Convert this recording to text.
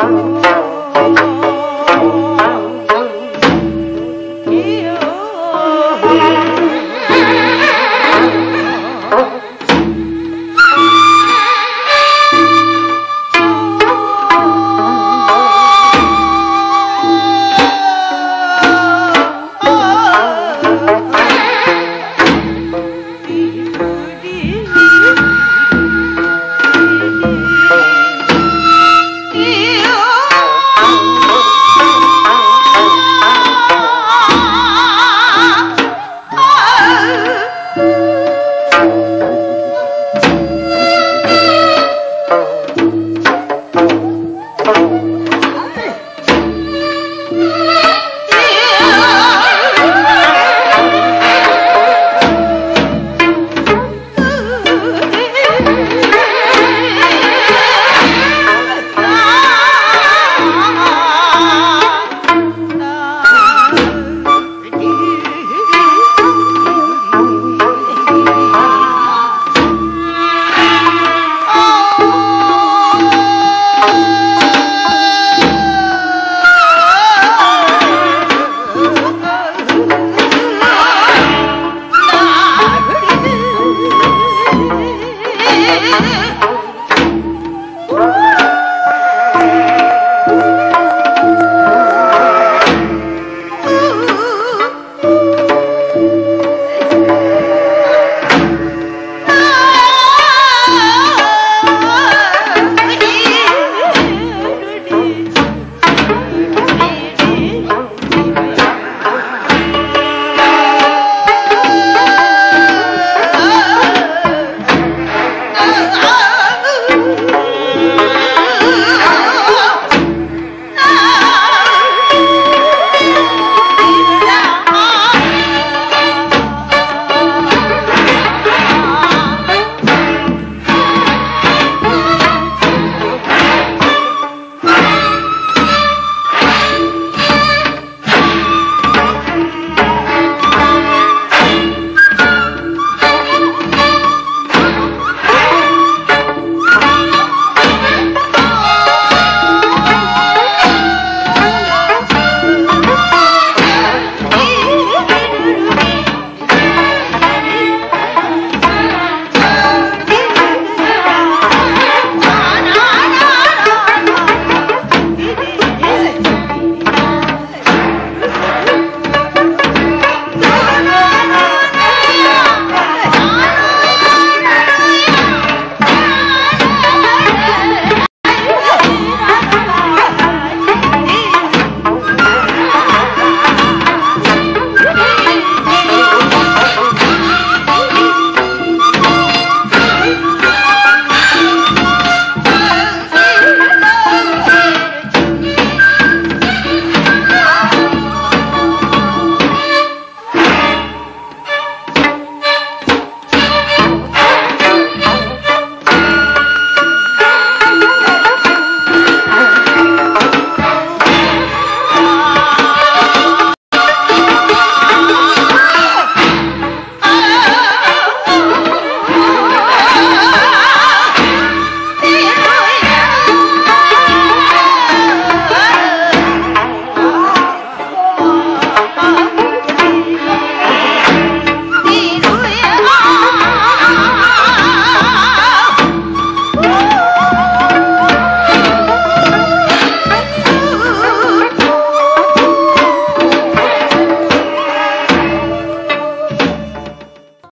啊啊。